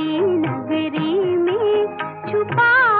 की नगरी में छुपा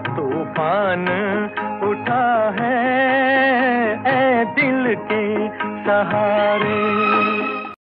तूफ़ान उठा है ए दिल के सहारे।